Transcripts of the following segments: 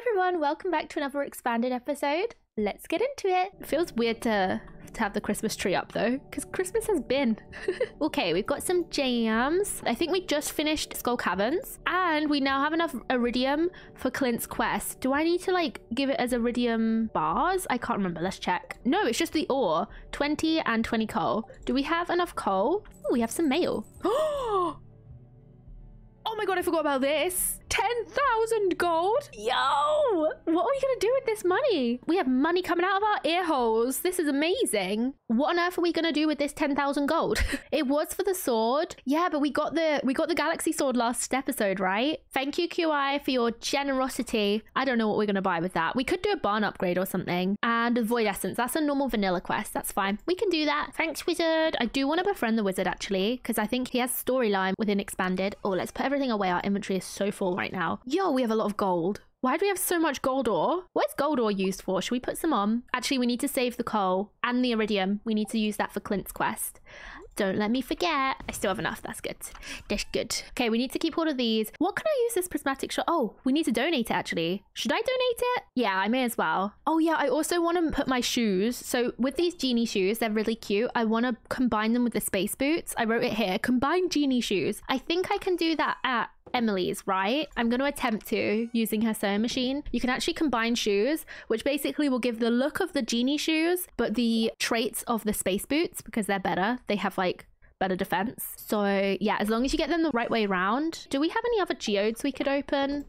everyone, welcome back to another expanded episode. Let's get into it. it feels weird to, to have the Christmas tree up though, because Christmas has been. okay, we've got some jams. I think we just finished Skull Caverns, and we now have enough iridium for Clint's quest. Do I need to like give it as iridium bars? I can't remember. Let's check. No, it's just the ore. 20 and 20 coal. Do we have enough coal? Oh, we have some mail. Oh my god, I forgot about this. 10,000 gold? Yo! What are we gonna do with this money? We have money coming out of our ear holes. This is amazing. What on earth are we gonna do with this 10,000 gold? it was for the sword. Yeah, but we got the we got the galaxy sword last episode, right? Thank you, QI, for your generosity. I don't know what we're gonna buy with that. We could do a barn upgrade or something. And void essence. That's a normal vanilla quest. That's fine. We can do that. Thanks, wizard. I do want to befriend the wizard actually, because I think he has storyline within expanded. Oh, let's put everything away. Our inventory is so full right now. Yo, we have a lot of gold. Why do we have so much gold ore? What's gold ore used for? Should we put some on? Actually, we need to save the coal and the iridium. We need to use that for Clint's quest. Don't let me forget. I still have enough. That's good. That's good. Okay, we need to keep all of these. What can I use this prismatic shot? Oh, we need to donate it actually. Should I donate it? Yeah, I may as well. Oh yeah, I also want to put my shoes. So with these genie shoes, they're really cute. I want to combine them with the space boots. I wrote it here. Combine genie shoes. I think I can do that at Emily's, right? I'm going to attempt to using her sewing machine. You can actually combine shoes, which basically will give the look of the genie shoes, but the traits of the space boots because they're better. They have like better defense. So yeah, as long as you get them the right way around. Do we have any other geodes we could open?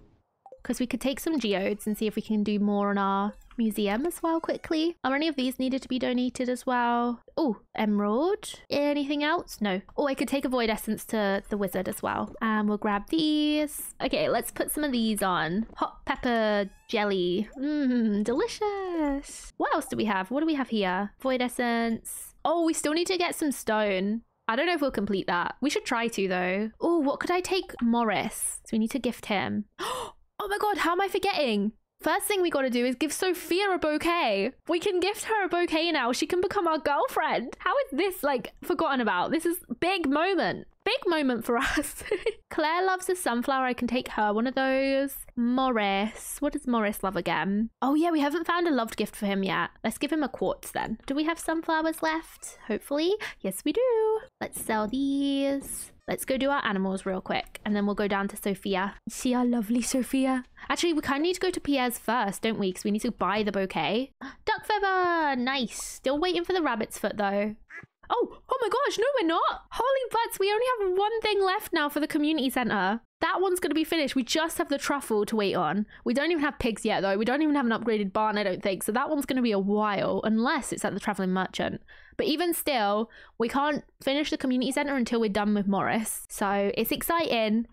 Because we could take some geodes and see if we can do more on our museum as well quickly. Are any of these needed to be donated as well? Oh, emerald. Anything else? No. Oh, I could take a void essence to the wizard as well. And we'll grab these. Okay, let's put some of these on. Hot pepper jelly. Mmm, delicious. What else do we have? What do we have here? Void essence. Oh, we still need to get some stone. I don't know if we'll complete that. We should try to though. Oh, what could I take? Morris. So we need to gift him. Oh my god, how am I forgetting? First thing we got to do is give Sophia a bouquet. We can gift her a bouquet now. She can become our girlfriend. How is this like forgotten about? This is big moment. Big moment for us. Claire loves a sunflower. I can take her one of those. Morris. What does Morris love again? Oh, yeah, we haven't found a loved gift for him yet. Let's give him a quartz then. Do we have sunflowers left? Hopefully. Yes, we do. Let's sell these. Let's go do our animals real quick and then we'll go down to Sophia. See our lovely Sophia. Actually, we kind of need to go to Pierre's first, don't we? Because we need to buy the bouquet. Duck feather! Nice. Still waiting for the rabbit's foot though. Oh, oh my gosh, no, we're not. Holy butts, we only have one thing left now for the community center. That one's going to be finished. We just have the truffle to wait on. We don't even have pigs yet, though. We don't even have an upgraded barn, I don't think. So that one's going to be a while, unless it's at the traveling merchant. But even still, we can't finish the community center until we're done with Morris. So it's exciting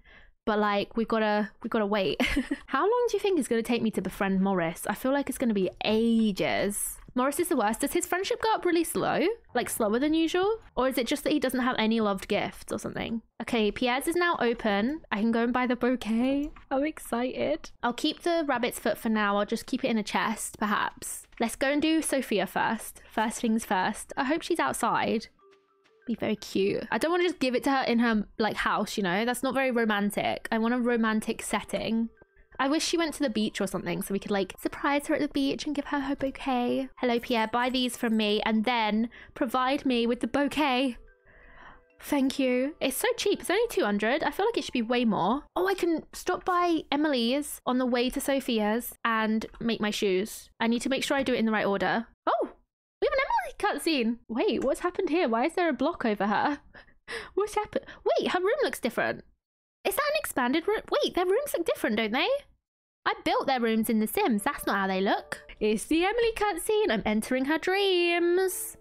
but like we've got to we've got to wait how long do you think it's to take me to befriend morris i feel like it's to be ages Morris is the worst. Does his friendship go up really slow? Like slower than usual? Or is it just that he doesn't have any loved gifts or something? Okay, Pierre's is now open. I can go and buy the bouquet. I'm excited. I'll keep the rabbit's foot for now. I'll just keep it in a chest, perhaps. Let's go and do Sophia first. First things first. I hope she's outside. Be very cute. I don't want to just give it to her in her like house, you know? That's not very romantic. I want a romantic setting. I wish she went to the beach or something so we could like surprise her at the beach and give her her bouquet. Hello, Pierre, buy these from me and then provide me with the bouquet. Thank you. It's so cheap. It's only 200. I feel like it should be way more. Oh, I can stop by Emily's on the way to Sophia's and make my shoes. I need to make sure I do it in the right order. Oh, we have an Emily cutscene. Wait, what's happened here? Why is there a block over her? what's happened? Wait, her room looks different. Is that an expanded room? Wait, their rooms look different, don't they? I built their rooms in The Sims. That's not how they look. It's the Emily cutscene. I'm entering her dreams.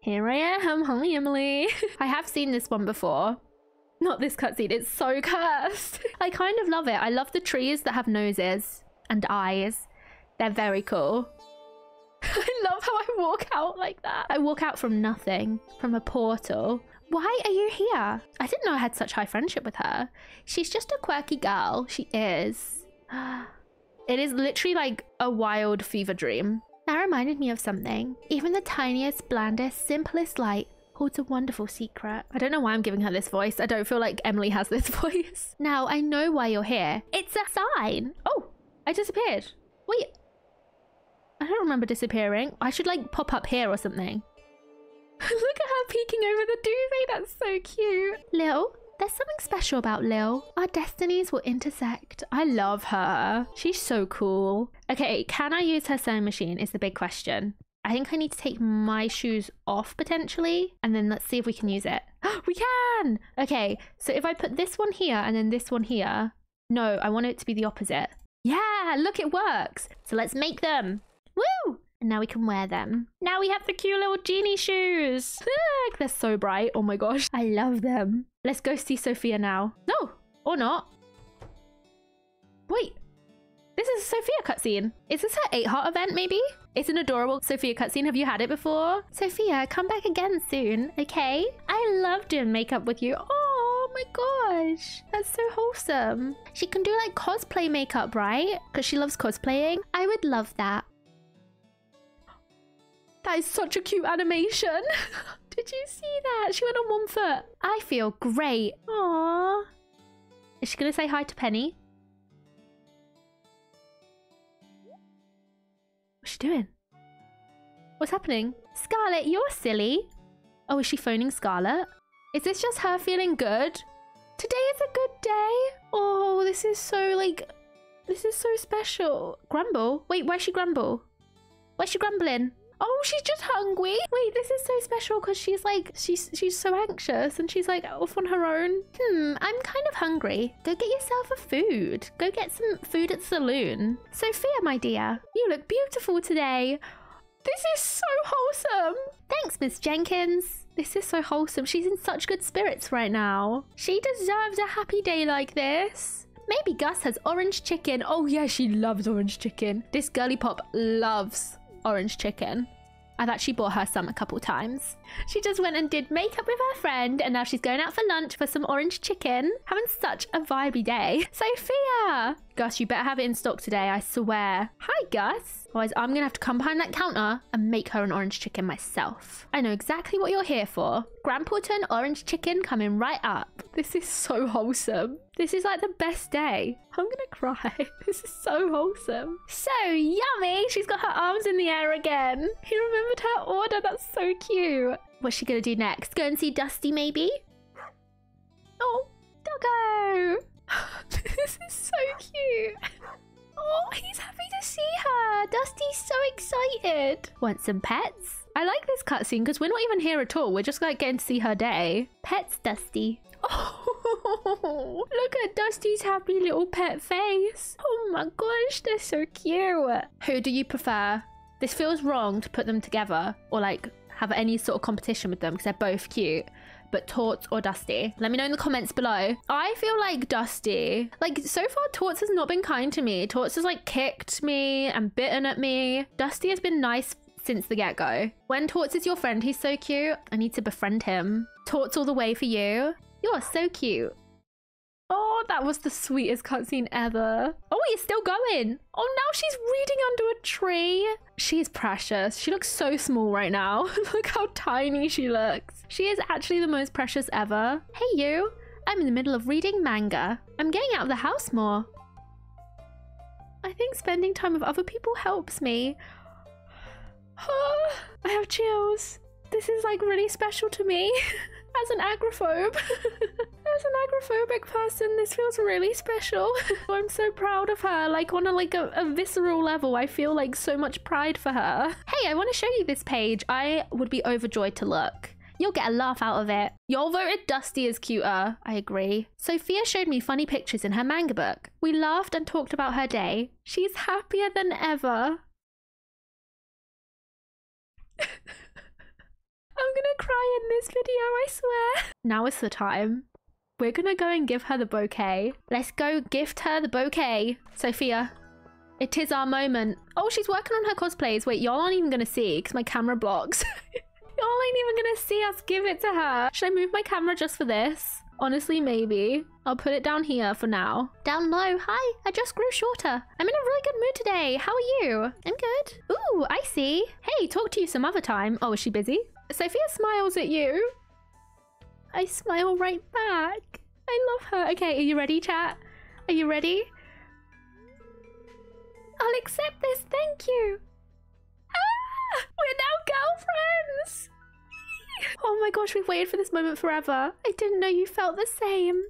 Here I am. Hi, Emily. I have seen this one before. Not this cutscene. It's so cursed. I kind of love it. I love the trees that have noses and eyes. They're very cool. I love how I walk out like that. I walk out from nothing, from a portal. Why are you here? I didn't know I had such high friendship with her. She's just a quirky girl. She is. It is literally like a wild fever dream. That reminded me of something. Even the tiniest, blandest, simplest light holds a wonderful secret. I don't know why I'm giving her this voice. I don't feel like Emily has this voice. Now, I know why you're here. It's a sign. Oh, I disappeared. Wait. I don't remember disappearing. I should like pop up here or something. Look at her peeking over the duvet. That's so cute. Lil, there's something special about Lil. Our destinies will intersect. I love her. She's so cool. Okay, can I use her sewing machine is the big question. I think I need to take my shoes off potentially, and then let's see if we can use it. we can! Okay, so if I put this one here and then this one here, no, I want it to be the opposite. Yeah, look, it works. So let's make them. Woo! And now we can wear them. Now we have the cute little genie shoes. Look, they're so bright. Oh my gosh. I love them. Let's go see Sophia now. No, or not. Wait, this is a Sophia cutscene. Is this her 8 heart event maybe? It's an adorable Sophia cutscene. Have you had it before? Sophia, come back again soon, okay? I love doing makeup with you. Oh my gosh, that's so wholesome. She can do like cosplay makeup, right? Because she loves cosplaying. I would love that. That is such a cute animation. Did you see that? She went on one foot. I feel great. Aww. Is she going to say hi to Penny? What's she doing? What's happening? Scarlet, you're silly. Oh, is she phoning Scarlet? Is this just her feeling good? Today is a good day. Oh, this is so like, this is so special. Grumble? Wait, where's she grumble? Where's she grumbling? Oh, she's just hungry. Wait, this is so special because she's like, she's she's so anxious and she's like off on her own. Hmm, I'm kind of hungry. Go get yourself a food. Go get some food at the saloon. Sophia, my dear, you look beautiful today. This is so wholesome. Thanks, Miss Jenkins. This is so wholesome. She's in such good spirits right now. She deserves a happy day like this. Maybe Gus has orange chicken. Oh yeah, she loves orange chicken. This girly pop loves orange chicken. I've actually bought her some a couple times. She just went and did makeup with her friend, and now she's going out for lunch for some orange chicken. Having such a vibey day. Sophia! Gus, you better have it in stock today, I swear. Hi, Gus. Otherwise, I'm gonna have to come behind that counter and make her an orange chicken myself. I know exactly what you're here for. Grandporton orange chicken coming right up. This is so wholesome. This is like the best day. I'm gonna cry. This is so wholesome. So yummy! She's got her arms in the air again. He remembered her order. That's so cute. What's she gonna do next? Go and see Dusty, maybe? Oh, doggo! this is so cute. Oh, he's happy to see her. Dusty's so excited. Want some pets? I like this cutscene because we're not even here at all. We're just like getting to see her day. Pets, Dusty. Oh, look at Dusty's happy little pet face. Oh my gosh, they're so cute. Who do you prefer? This feels wrong to put them together or like have any sort of competition with them because they're both cute but Torts or Dusty? Let me know in the comments below. I feel like Dusty. Like, so far, Torts has not been kind to me. Torts has, like, kicked me and bitten at me. Dusty has been nice since the get-go. When Torts is your friend, he's so cute. I need to befriend him. Torts all the way for you. You're so cute. Oh, that was the sweetest cutscene ever. Oh, he's still going. Oh, now she's reading under a tree. She's precious. She looks so small right now. Look how tiny she looks. She is actually the most precious ever. Hey, you. I'm in the middle of reading manga. I'm getting out of the house more. I think spending time with other people helps me. I have chills. This is like really special to me. As an agrophobe, As an agrophobic person, this feels really special. I'm so proud of her. Like on a like a, a visceral level, I feel like so much pride for her. Hey, I want to show you this page. I would be overjoyed to look. You'll get a laugh out of it. Y'all voted Dusty as cuter. I agree. Sophia showed me funny pictures in her manga book. We laughed and talked about her day. She's happier than ever. I'm gonna cry in this video, I swear. Now is the time. We're gonna go and give her the bouquet. Let's go gift her the bouquet. Sophia, it is our moment. Oh, she's working on her cosplays. Wait, y'all aren't even gonna see because my camera blocks. y'all ain't even gonna see us give it to her. Should I move my camera just for this? Honestly, maybe. I'll put it down here for now. Down low. Hi, I just grew shorter. I'm in a really good mood today. How are you? I'm good. Ooh, I see. Hey, talk to you some other time. Oh, is she busy? Sophia smiles at you. I smile right back. I love her. Okay, are you ready, chat? Are you ready? I'll accept this. Thank you. My gosh, we've waited for this moment forever. I didn't know you felt the same.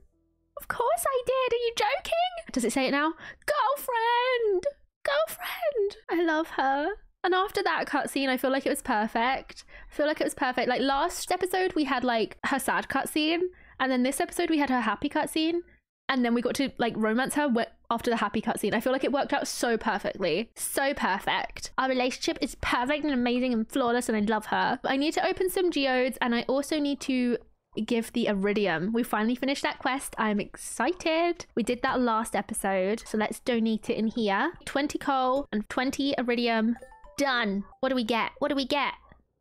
Of course I did. Are you joking? Does it say it now? Girlfriend! Girlfriend! I love her. And after that cutscene, I feel like it was perfect. I feel like it was perfect. Like last episode, we had like her sad cutscene, and then this episode, we had her happy cutscene, and then we got to like romance her after the happy cutscene. I feel like it worked out so perfectly. So perfect. Our relationship is perfect and amazing and flawless, and I love her. I need to open some geodes, and I also need to give the iridium. We finally finished that quest. I'm excited. We did that last episode. So let's donate it in here. 20 coal and 20 iridium. Done. What do we get? What do we get?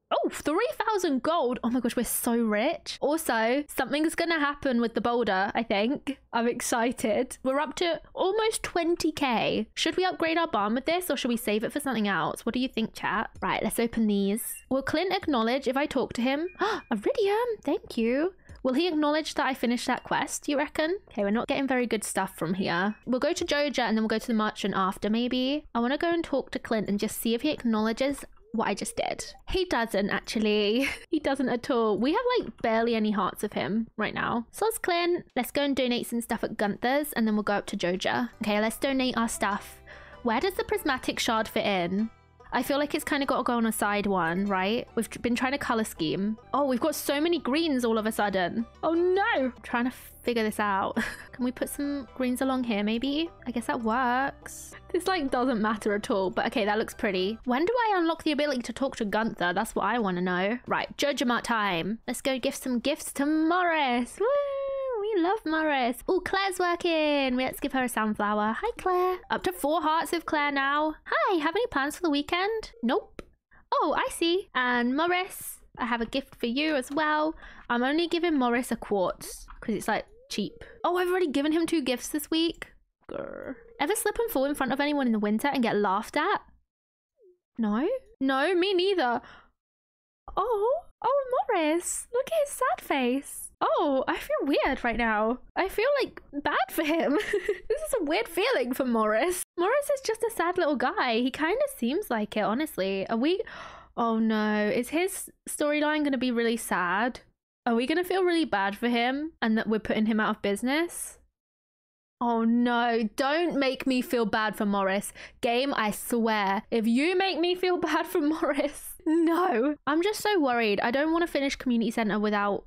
Oh, 3,000 gold. Oh my gosh, we're so rich. Also, something's going to happen with the boulder, I think. I'm excited. We're up to almost 20k. Should we upgrade our barn with this or should we save it for something else? What do you think, chat? Right, let's open these. Will Clint acknowledge if I talk to him? Iridium, thank you. Will he acknowledge that I finished that quest, you reckon? Okay, we're not getting very good stuff from here. We'll go to Joja and then we'll go to the merchant after, maybe. I want to go and talk to Clint and just see if he acknowledges what I just did. He doesn't actually. he doesn't at all. We have like barely any hearts of him right now. So let's Clint. Let's go and donate some stuff at Gunther's and then we'll go up to Joja. Okay, let's donate our stuff. Where does the prismatic shard fit in? I feel like it's kind of got to go on a side one, right? We've been trying to color scheme. Oh, we've got so many greens all of a sudden. Oh no! I'm trying to figure this out. Can we put some greens along here maybe? I guess that works. This like doesn't matter at all, but okay, that looks pretty. When do I unlock the ability to talk to Gunther? That's what I want to know. Right, Judgment time. Let's go give some gifts to Morris. Woo! Love Morris. Oh, Claire's working. Let's give her a sunflower. Hi, Claire. Up to four hearts with Claire now. Hi, have any plans for the weekend? Nope. Oh, I see. And Morris, I have a gift for you as well. I'm only giving Morris a quartz because it's like cheap. Oh, I've already given him two gifts this week. Grr. Ever slip and fall in front of anyone in the winter and get laughed at? No? No, me neither. Oh, oh, Morris, look at his sad face. Oh, I feel weird right now. I feel like bad for him. this is a weird feeling for Morris. Morris is just a sad little guy. He kind of seems like it, honestly. Are we. Oh no, is his storyline going to be really sad? Are we going to feel really bad for him and that we're putting him out of business? Oh no, don't make me feel bad for Morris. Game, I swear, if you make me feel bad for Morris, no. I'm just so worried. I don't want to finish community center without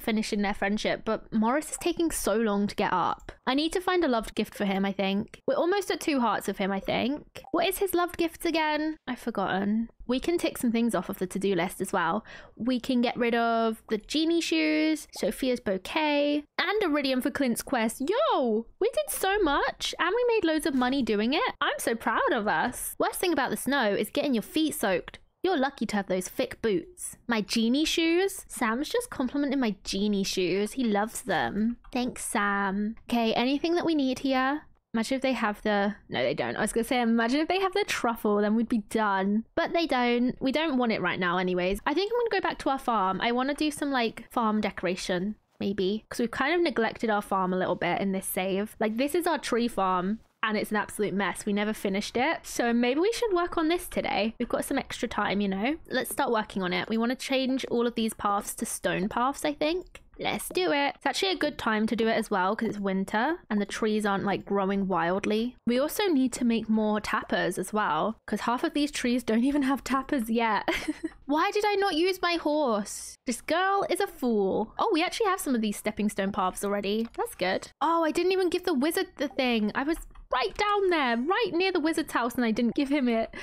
finishing their friendship, but Morris is taking so long to get up. I need to find a loved gift for him, I think. We're almost at two hearts of him, I think. What is his loved gift again? I've forgotten. We can tick some things off of the to-do list as well. We can get rid of the genie shoes, Sophia's bouquet, and Iridium for Clint's quest. Yo, we did so much and we made loads of money doing it. I'm so proud of us. Worst thing about the snow is getting your feet soaked. You're lucky to have those thick boots. My genie shoes? Sam's just complimenting my genie shoes. He loves them. Thanks, Sam. Okay, anything that we need here? Imagine if they have the... No, they don't. I was going to say, imagine if they have the truffle, then we'd be done. But they don't. We don't want it right now anyways. I think I'm going to go back to our farm. I want to do some, like, farm decoration maybe because we've kind of neglected our farm a little bit in this save like this is our tree farm and it's an absolute mess. We never finished it. So maybe we should work on this today. We've got some extra time, you know? Let's start working on it. We want to change all of these paths to stone paths, I think. Let's do it. It's actually a good time to do it as well because it's winter and the trees aren't like growing wildly. We also need to make more tappers as well because half of these trees don't even have tappers yet. Why did I not use my horse? This girl is a fool. Oh, we actually have some of these stepping stone paths already. That's good. Oh, I didn't even give the wizard the thing. I was right down there, right near the wizard's house, and I didn't give him it.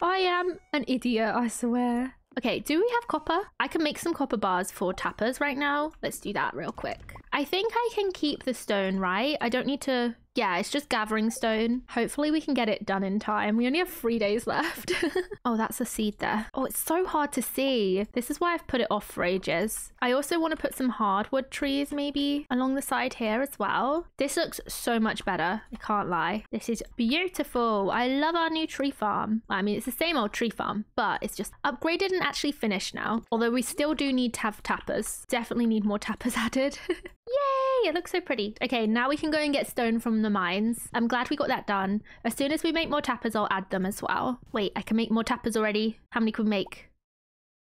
I am an idiot, I swear. Okay, do we have copper? I can make some copper bars for tappers right now. Let's do that real quick. I think I can keep the stone, right? I don't need to yeah, it's just gathering stone. Hopefully we can get it done in time. We only have three days left. oh, that's a seed there. Oh, it's so hard to see. This is why I've put it off for ages. I also want to put some hardwood trees maybe along the side here as well. This looks so much better. I can't lie. This is beautiful. I love our new tree farm. I mean, it's the same old tree farm, but it's just upgraded and actually finished now. Although we still do need to have tappers. Definitely need more tappers added. Yay! It looks so pretty. Okay, now we can go and get stone from the mines. I'm glad we got that done. As soon as we make more tappers, I'll add them as well. Wait, I can make more tappers already. How many can we make?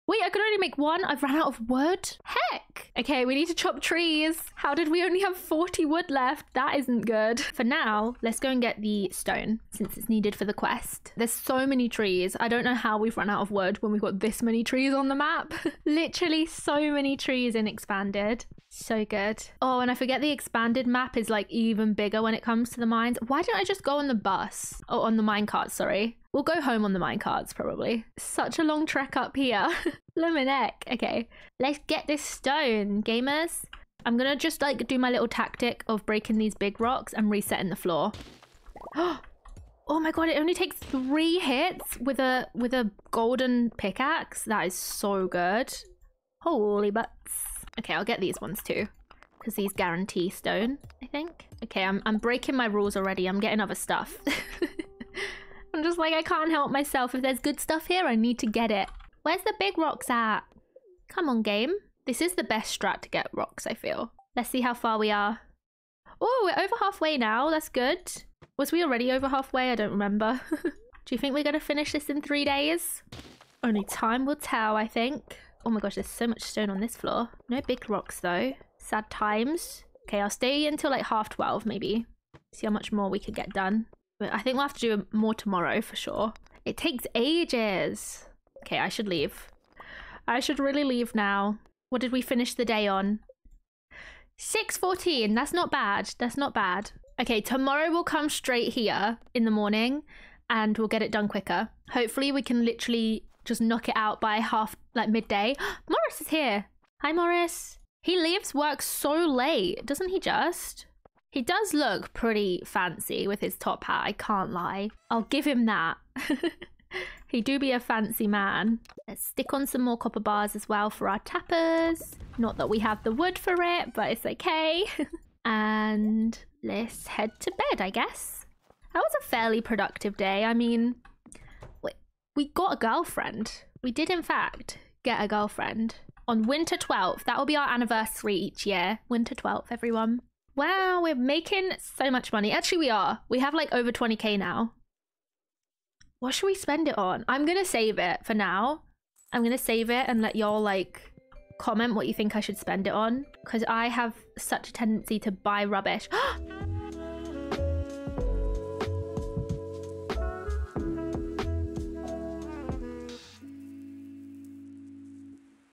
Wait, I could only make one. I've run out of wood. Heck. Okay, we need to chop trees. How did we only have 40 wood left? That isn't good. For now, let's go and get the stone since it's needed for the quest. There's so many trees. I don't know how we've run out of wood when we've got this many trees on the map. Literally so many trees in expanded. So good. Oh, and I forget the expanded map is like even bigger when it comes to the mines. Why don't I just go on the bus? Oh, on the minecart, sorry. We'll go home on the minecarts probably. Such a long trek up here. Luminek. Okay, let's get this stone, gamers. I'm gonna just like do my little tactic of breaking these big rocks and resetting the floor. Oh my god, it only takes three hits with a with a golden pickaxe. That is so good. Holy butts. Okay, I'll get these ones too. Because these guarantee stone, I think. Okay, I'm, I'm breaking my rules already. I'm getting other stuff. I'm just like, I can't help myself. If there's good stuff here, I need to get it. Where's the big rocks at? Come on, game. This is the best strat to get rocks, I feel. Let's see how far we are. Oh, we're over halfway now. That's good. Was we already over halfway? I don't remember. Do you think we're going to finish this in three days? Only time will tell, I think. Oh my gosh, there's so much stone on this floor. No big rocks though. Sad times. Okay, I'll stay until like half 12 maybe. See how much more we could get done. But I think we'll have to do more tomorrow for sure. It takes ages. Okay, I should leave. I should really leave now. What did we finish the day on? 6.14. That's not bad. That's not bad. Okay, tomorrow we'll come straight here in the morning and we'll get it done quicker. Hopefully we can literally just knock it out by half, like midday. Morris is here. Hi, Morris. He leaves work so late, doesn't he just? He does look pretty fancy with his top hat, I can't lie. I'll give him that. he do be a fancy man. Let's stick on some more copper bars as well for our tappers. Not that we have the wood for it, but it's okay. and let's head to bed, I guess. That was a fairly productive day. I mean, we got a girlfriend. We did, in fact, get a girlfriend on winter 12th. That will be our anniversary each year. Winter 12th, everyone. Wow, we're making so much money. Actually, we are. We have like over 20k now. What should we spend it on? I'm going to save it for now. I'm going to save it and let y'all like comment what you think I should spend it on. Because I have such a tendency to buy rubbish.